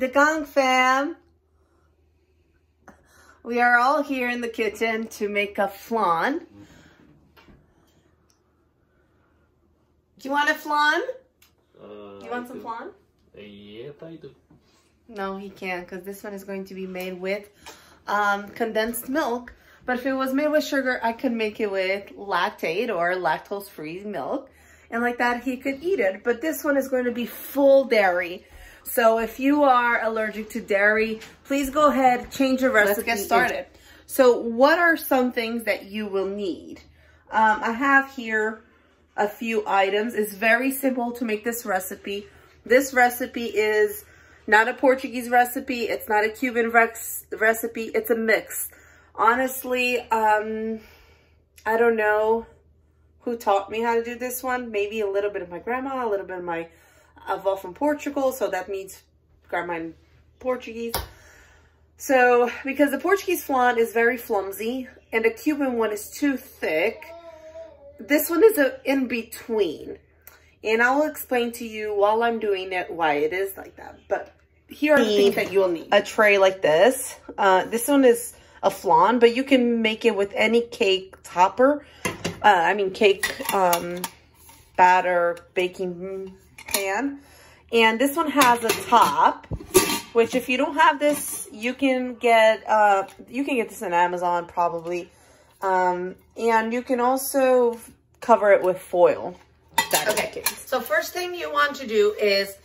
the Gonc fam. We are all here in the kitchen to make a flan. Do you want a flan? Uh, You want some flan? Yes, I do. No, he can't because this one is going to be made with um, condensed milk. But if it was made with sugar, I could make it with lactate or lactose-free milk. And like that, he could eat it. But this one is going to be full dairy. So if you are allergic to dairy, please go ahead, change your recipe. Let's get started. So what are some things that you will need? Um, I have here a few items. It's very simple to make this recipe. This recipe is not a Portuguese recipe. It's not a Cuban recipe. It's a mix. Honestly, um, I don't know who taught me how to do this one. Maybe a little bit of my grandma, a little bit of my avó from Portugal. So that means grandma in Portuguese. So, because the Portuguese flan is very flimsy and the Cuban one is too thick, this one is a in between. And I will explain to you while I'm doing it why it is like that. But here are the things that you'll need. A tray like this. Uh, this one is a flan, but you can make it with any cake topper. Uh, I mean cake um, batter baking pan. And this one has a top, which if you don't have this, you can get, uh, you can get this on Amazon probably. Um, and you can also cover it with foil. Okay, so first thing you want to do is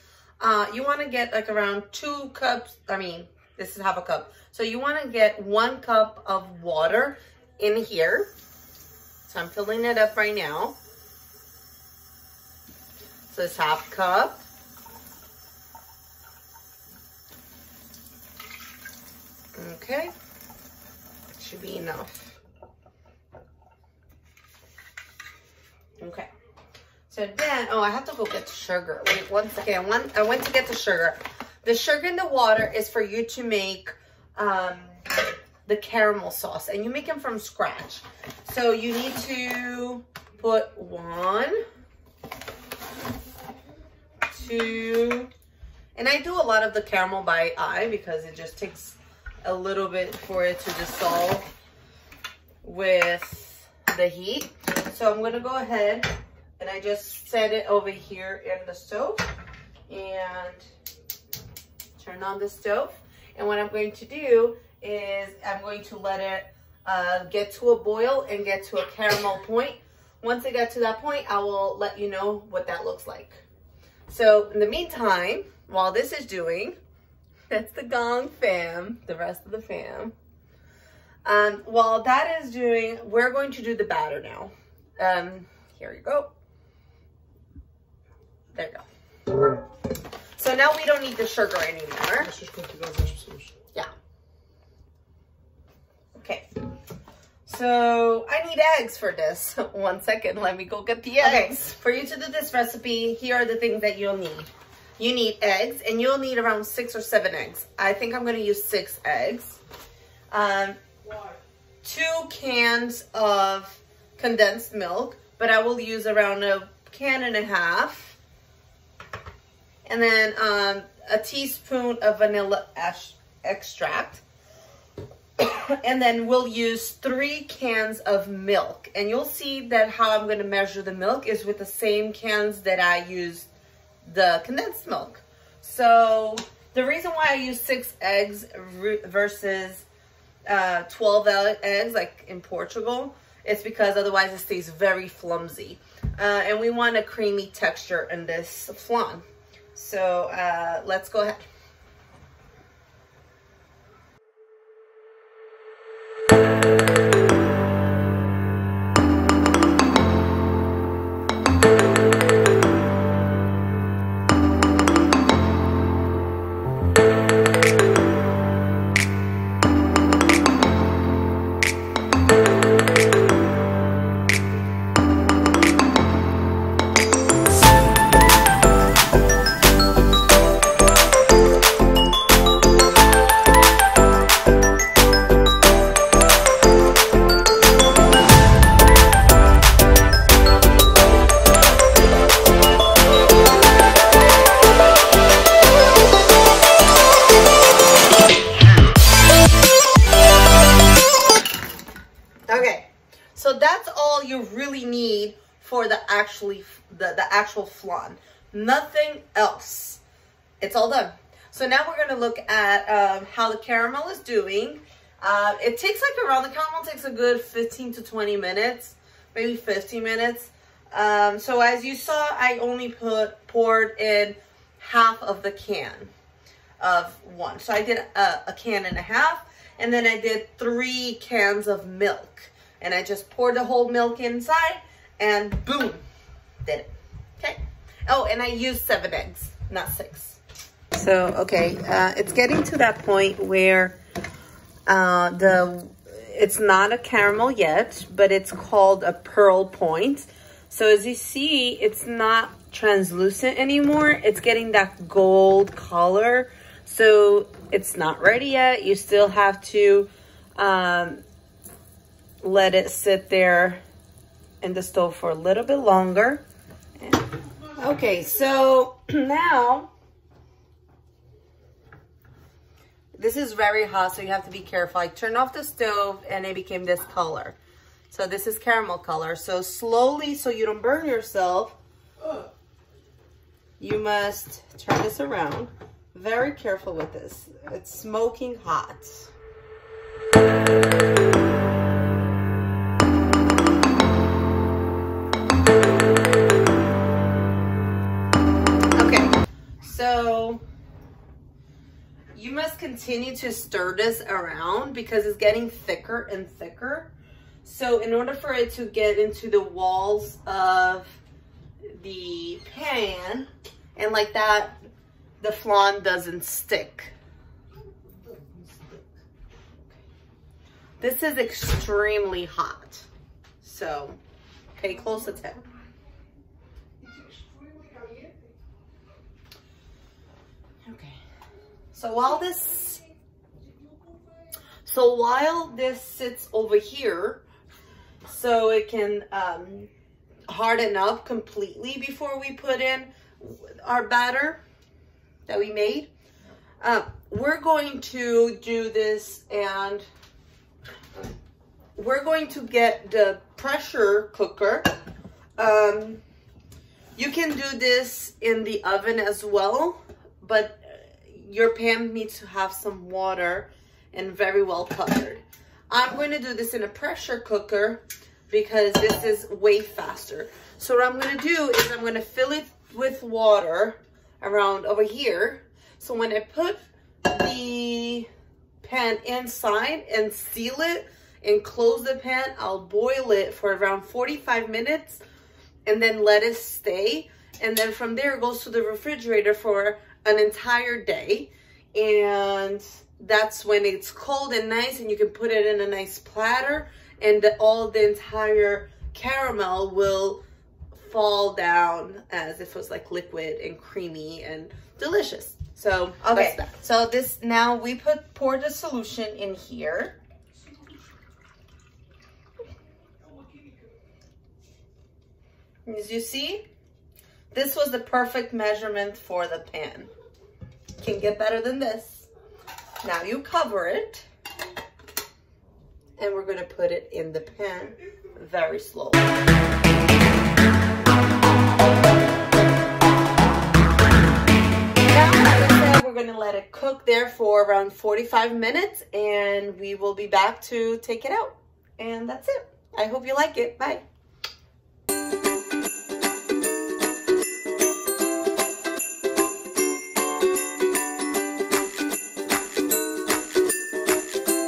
uh, you want to get like around two cups. I mean, this is half a cup. So you want to get one cup of water in here. So I'm filling it up right now. So it's half cup. Okay. Should be enough. Okay. So then, oh, I have to go get the sugar. Wait one second. Went, I went to get the sugar. The sugar in the water is for you to make um, the caramel sauce. And you make them from scratch. So you need to put one, and I do a lot of the caramel by eye because it just takes a little bit for it to dissolve with the heat. So I'm to go ahead and I just set it over here in the stove and turn on the stove. And what I'm going to do is I'm going to let it uh, get to a boil and get to a caramel point. Once it gets to that point, I will let you know what that looks like. So in the meantime, while this is doing, that's the gonc fam, the rest of the fam. Um, while that is doing, we're going to do the batter now. Um, here you go. There you go. So now we don't need the sugar anymore. Yeah. Okay. So I need eggs for this. One second, let me go get the eggs. Okay. For you to do this recipe, here are the things that you'll need. You need eggs, and you'll need around six or seven eggs. I think I'm gonna use six eggs. Um, two cans of condensed milk, but I will use around a can and a half. And then um, a teaspoon of vanilla extract. And then we'll use three cans of milk. And you'll see that how I'm going to measure the milk is with the same cans that I use the condensed milk. So the reason why I use six eggs versus uh, 12 eggs like in Portugal it's because otherwise it stays very flimsy. Uh, and we want a creamy texture in this flan. So uh, let's go ahead. Okay, the, the actual flan. Nothing else. It's all done. So now we're gonna look at um, how the caramel is doing. Uh, it takes like around, the caramel takes a good 15 to 20 minutes, maybe 15 minutes. Um, so as you saw, I only put poured in half of the can of one. So I did a, a can and a half, and then I did three cans of milk. And I just poured the whole milk inside, and boom, did it. Okay. Oh, and I used seven eggs, not six. So, okay, uh, it's getting to that point where uh, the it's not a caramel yet, but it's called a pearl point. So as you see, it's not translucent anymore. It's getting that gold color. So it's not ready yet. You still have to um, let it sit there in the stove for a little bit longer. Okay, so now this is very hot, so you have to be careful. I turned off the stove and it became this color. So this is caramel color. So slowly, so you don't burn yourself, you must turn this around. Very careful with this. It's smoking hot. Continue to stir this around because it's getting thicker and thicker. So in order for it to get into the walls of the pan, and like that, the flan doesn't stick. This is extremely hot. So, pay close attention. Okay. So while this, so while this sits over here, so it can um, harden up completely before we put in our batter that we made. Um, we're going to do this and we're going to get the pressure cooker. Um, you can do this in the oven as well, but your pan needs to have some water and very well covered. I'm going to do this in a pressure cooker because this is way faster. So what I'm going to do is I'm going to fill it with water around over here. So when I put the pan inside and seal it and close the pan, I'll boil it for around 45 minutes and then let it stay. And then from there, it goes to the refrigerator for an entire day. And that's when it's cold and nice and you can put it in a nice platter and the, all the entire caramel will fall down as if it was like liquid and creamy and delicious. So okay, so this now we put pour the solution in here. As you see, this was the perfect measurement for the pan. Can get better than this. Now you cover it and we're gonna put it in the pan very slowly. Now, we're gonna let it cook there for around 45 minutes and we will be back to take it out. And that's it. I hope you like it. Bye.